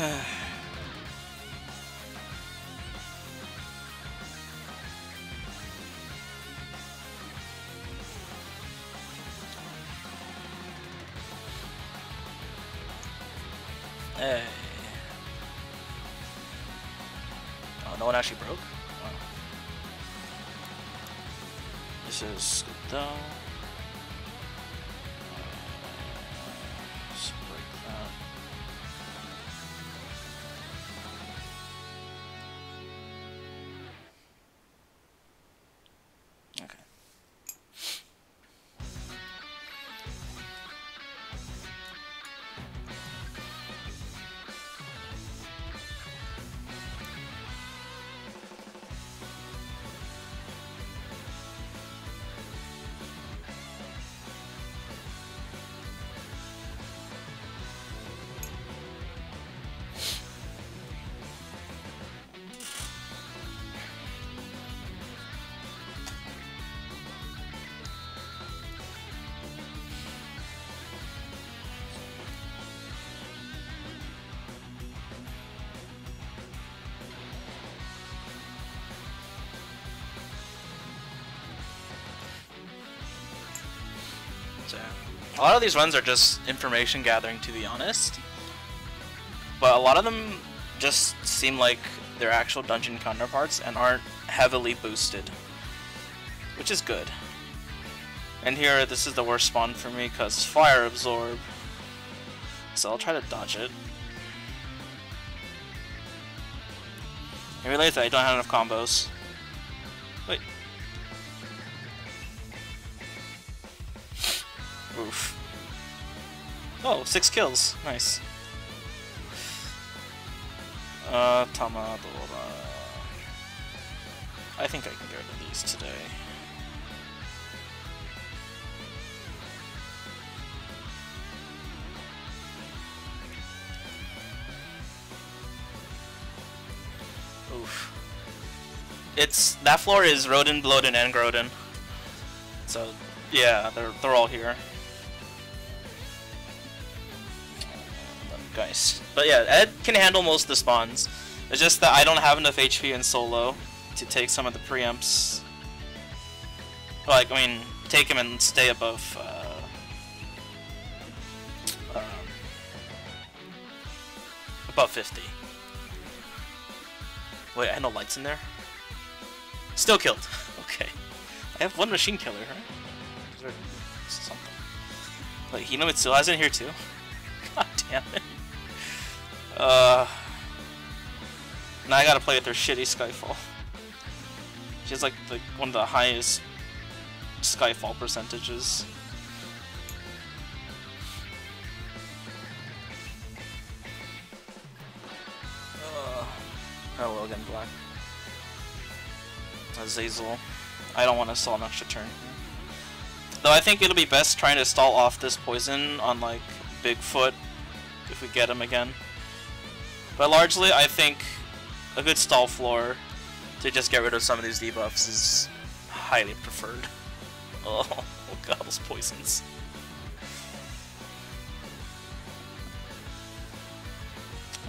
hey. Oh, no one actually broke? Wow. This is good though. A lot of these runs are just information gathering, to be honest. But a lot of them just seem like their actual dungeon counterparts and aren't heavily boosted, which is good. And here, this is the worst spawn for me because fire absorb. So I'll try to dodge it. I realize that I don't have enough combos. Oof. Oh, six kills. Nice. Uh, Tamadora. I think I can get rid of these today. Oof. It's that floor is Rodin, Bloden, and Groden. So yeah, they're they're all here. Guys. But yeah, Ed can handle most of the spawns. It's just that I don't have enough HP in solo to take some of the preempts. Like, I mean, take him and stay above. Uh, um, above 50. Wait, I had no lights in there? Still killed. okay. I have one machine killer, right? Something? Wait, you know it still has in here too? God damn it. Uh, now I gotta play with her shitty Skyfall. She has like the, one of the highest Skyfall percentages. Uh, oh, Logan Black. Azazel. I don't want to stall an extra turn. Though I think it'll be best trying to stall off this poison on like Bigfoot if we get him again. But largely, I think a good stall floor to just get rid of some of these debuffs is highly preferred. Oh, oh god, those poisons.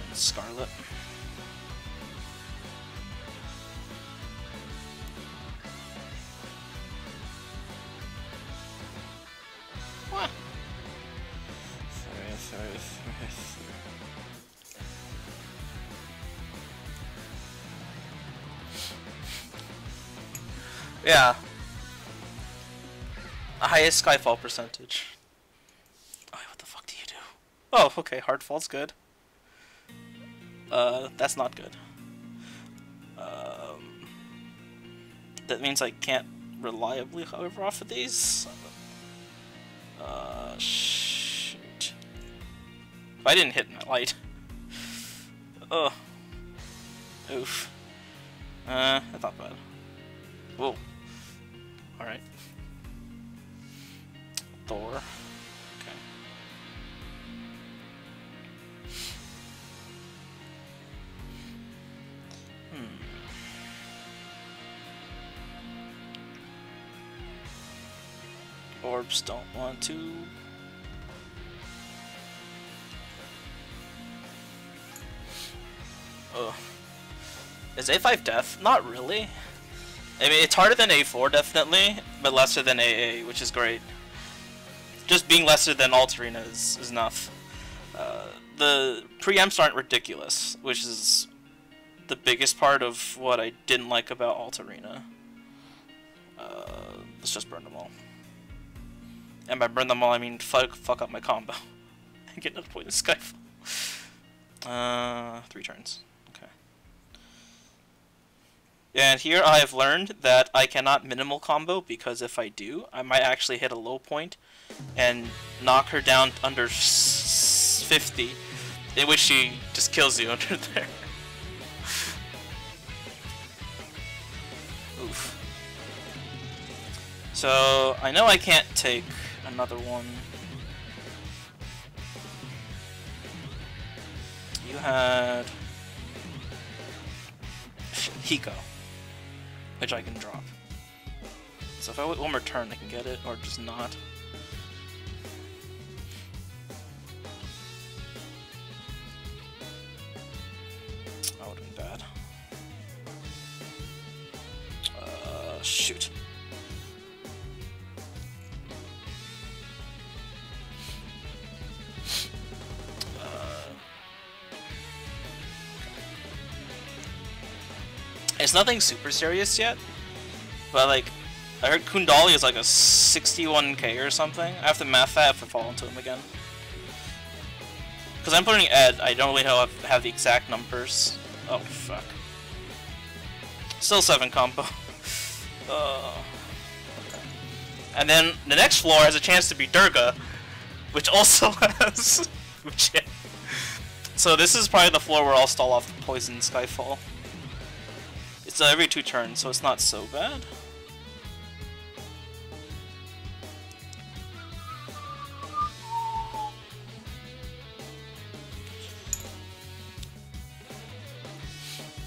And Scarlet. What? Sorry, sorry, sorry, sorry. Yeah. The highest Skyfall percentage. Oh, what the fuck do you do? Oh, okay, Hardfall's good. Uh, that's not good. Um, that means I can't reliably hover off of these. Uh, shoot. I didn't hit that light. Oh. Oof. Uh, that's not bad. Whoa. Alright. Thor. Okay. Hmm. Orbs don't want to. Uh, is A5 death? Not really. I mean, it's harder than A4 definitely, but lesser than AA, which is great. Just being lesser than Altarina is, is enough. Uh, the preempts aren't ridiculous, which is the biggest part of what I didn't like about Altarina. Uh, let's just burn them all. And by burn them all, I mean fuck, fuck up my combo. and get another point in Skyfall. Uh, three turns. And here I have learned that I cannot minimal combo because if I do, I might actually hit a low point and knock her down under 50, in which she just kills you under there. Oof. So, I know I can't take another one. You had... Hiko, which I can drop. So if I wait one more turn, I can get it, or just not. That would have been bad. Uh, shoot. It's nothing super serious yet, but like, I heard Kundali is like a 61k or something. I have to math that if I fall into him again. Because I'm putting Ed, I don't really have, have the exact numbers. Oh, fuck. Still 7 combo. uh, and then the next floor has a chance to be Durga, which also has... so this is probably the floor where I'll stall off the Poison Skyfall. It's uh, every two turns, so it's not so bad.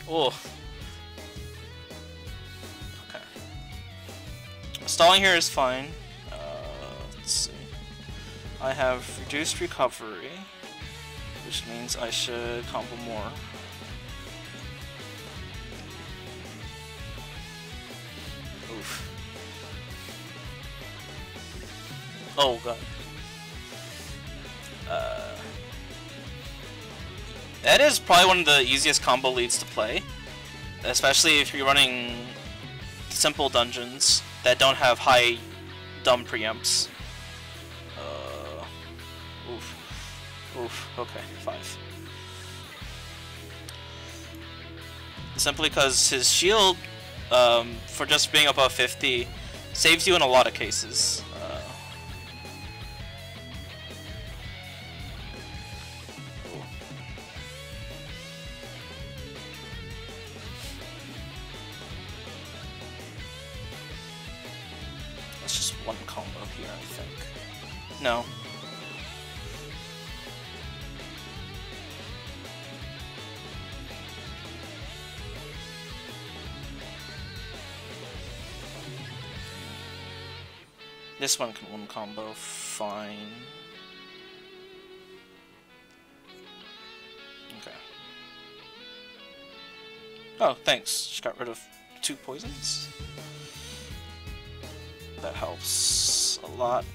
Oh. Okay. Stalling here is fine. Uh, let's see. I have reduced recovery, which means I should combo more. Oh god. Uh, that is probably one of the easiest combo leads to play. Especially if you're running simple dungeons that don't have high dumb preempts. Uh, oof. Oof. Okay, five. Simply because his shield um, for just being above 50 saves you in a lot of cases. This one can one combo fine. Okay. Oh, thanks. Just got rid of two poisons. That helps a lot.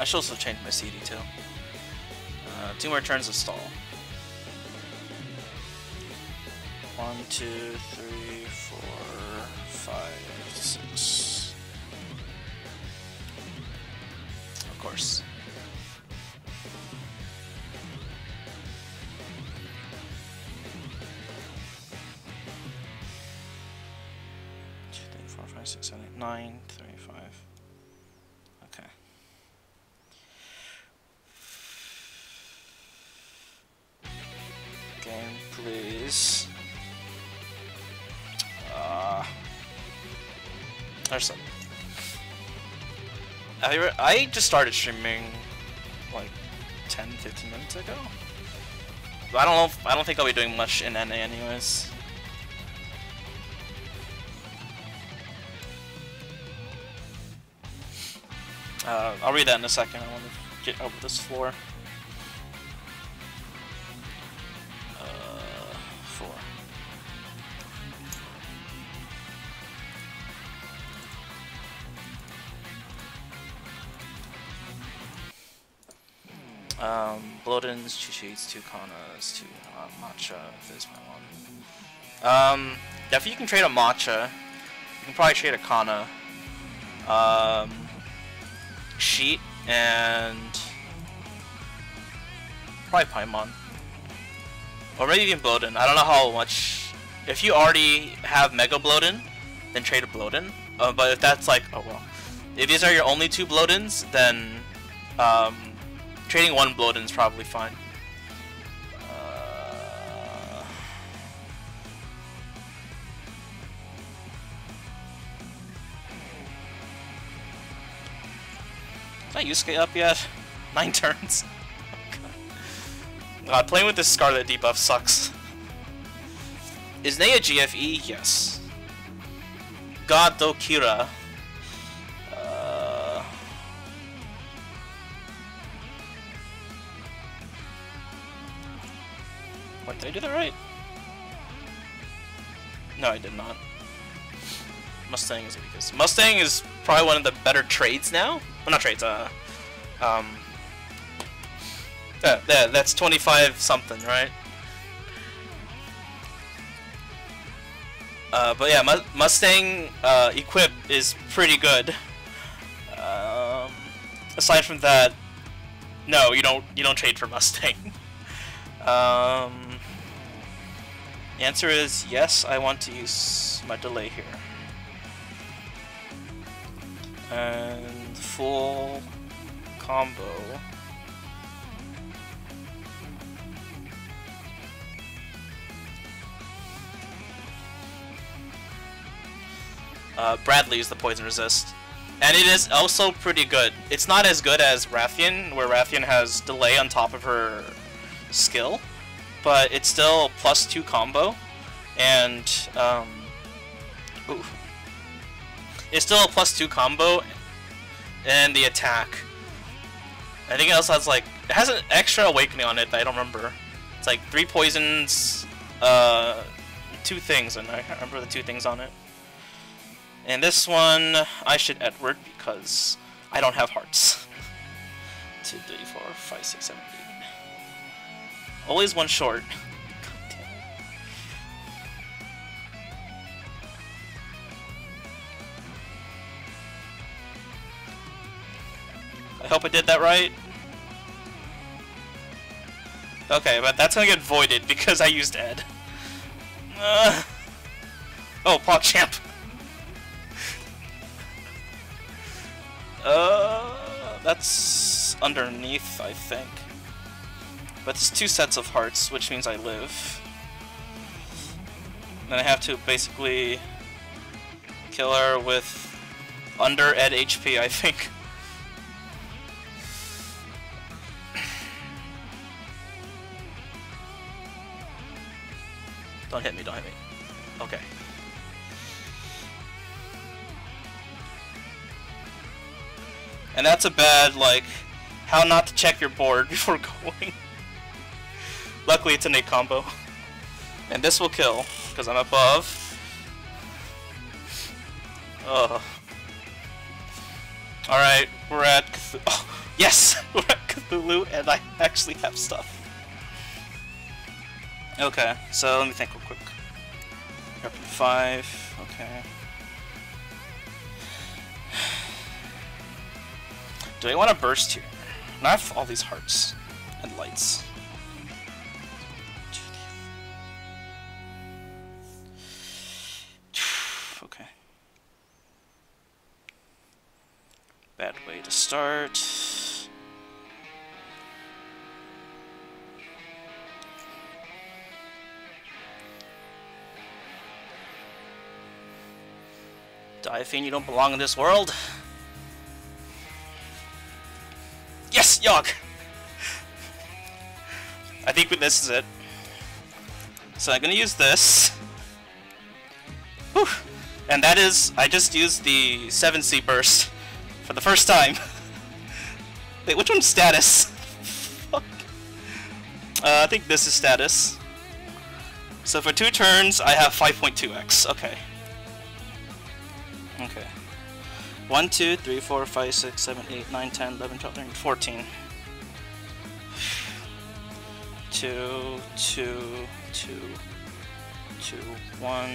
I should also change my CD too. Uh, two more turns of stall. One, two, three, four, five, six. Of course. Two, three, nine, three, five. I, I just started streaming like 10, 15 minutes ago. I don't know. If, I don't think I'll be doing much in NA anyways. Uh, I'll read that in a second. I want to get over this floor. Two Shades, two Kanas, two uh, Matcha, there's my one. Um, if you can trade a Matcha, you can probably trade a Kana. Um, Sheet, and probably Paimon. Or maybe even Bloatin. I don't know how much. If you already have Mega Bloatin, then trade a Bloatin. Uh, but if that's like, oh well. If these are your only two Bloatins, then um, trading one Bloatin is probably fine. Uh, Is that Yusuke up yet? Nine turns. God, playing with this Scarlet debuff sucks. Is Nea GFE? Yes. God Dokira. Uh... Did I do that right? No, I did not. Mustang is because Mustang is probably one of the better trades now. Well, not trades. Uh, um, yeah, yeah, that's 25 something, right? Uh, but yeah, Mu Mustang uh, equip is pretty good. Um, aside from that, no, you don't. You don't trade for Mustang. um, the answer is yes. I want to use my delay here. And full combo. Uh, Bradley is the poison resist. And it is also pretty good. It's not as good as Rathian, where Rathian has delay on top of her skill, but it's still plus two combo, and um, ooh, it's still a plus two combo, and the attack. I think it also has like it has an extra awakening on it that I don't remember. It's like three poisons, uh, two things, and I remember the two things on it. And this one, I should Edward because I don't have hearts. 2, 3, 4, 5, 6, 7, 8. Always one short. I hope I did that right. Okay, but that's gonna get voided because I used Ed. Uh, oh, PogChamp. Uh, that's underneath, I think. But it's two sets of hearts, which means I live. Then I have to basically kill her with under Ed HP, I think. Don't hit me, don't hit me. Okay. And that's a bad, like, how not to check your board before going. Luckily it's an 8 combo. And this will kill, because I'm above. Ugh. Alright, we're at Cthulhu. Oh, yes! We're at Cthulhu, and I actually have stuff. Okay, so let me think real quick. Up to 5, okay. Do I want to burst here? I have all these hearts and lights. Start. Diaphine, you don't belong in this world. Yes, Yogg! I think this is it. So I'm gonna use this. Whew. And that is, I just used the 7C burst for the first time. Wait, which one's status? Fuck. Uh, I think this is status. So for two turns, I have 5.2x. Okay. Okay. 1, 2, 3, 4, 5, 6, 7, 8, 9, 10, 11, 12, 13, 14. 2, 2, 2, 2, 1,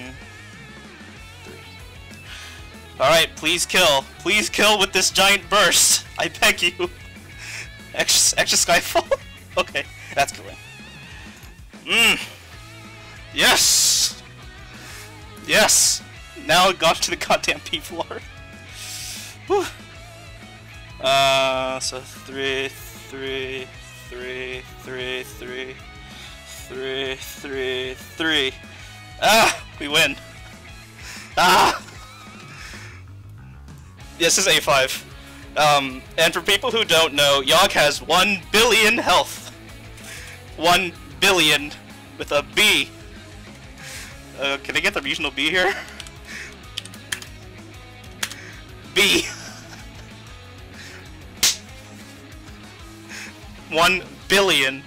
3. Alright, please kill. Please kill with this giant burst. I beg you. Extra, extra Skyfall? okay, that's killing. Mmm. Yes! Yes! Now it got to the goddamn P floor. Whew. Uh, so three, three, three, three, three, three, three, three. Ah, we win. Ah. This is A5. Um, and for people who don't know, Yogg has 1 billion health. 1 billion with a B. Uh, can I get the regional B here? B. One billion.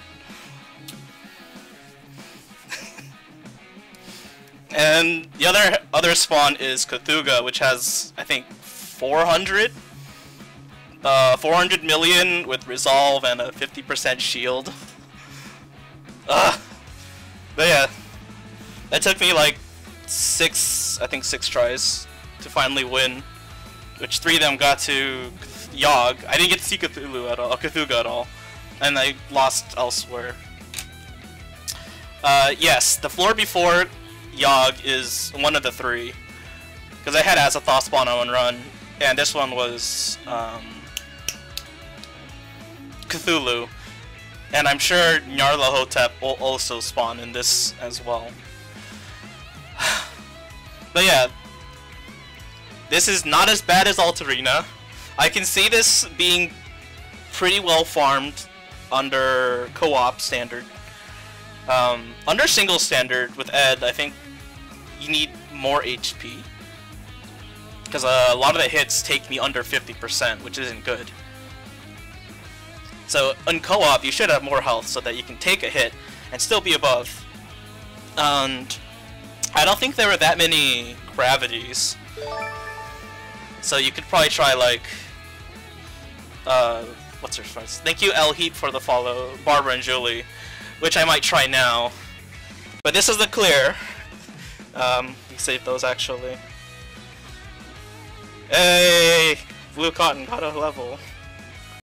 and the other other spawn is Cthulhu, which has I think 400, uh, 400 million with resolve and a 50% shield. Ugh. But yeah, that took me like six, I think six tries to finally win which three of them got to Yogg. I didn't get to see Cthulhu at all, Cthulhu at all, and I lost elsewhere. Uh, yes, the floor before Yogg is one of the three, because I had Azathoth spawn on one run, and this one was um, Cthulhu, and I'm sure Nyarlathotep will also spawn in this as well. but yeah, this is not as bad as Altarina. I can see this being pretty well farmed under co-op standard. Um, under single standard with Ed, I think you need more HP. Because uh, a lot of the hits take me under 50%, which isn't good. So in co-op, you should have more health so that you can take a hit and still be above. And I don't think there were that many gravities. So you could probably try like, uh, what's her face? Thank you L Heat for the follow, Barbara and Julie, which I might try now. But this is the clear. Um, we saved those actually. Hey, Blue Cotton got a level.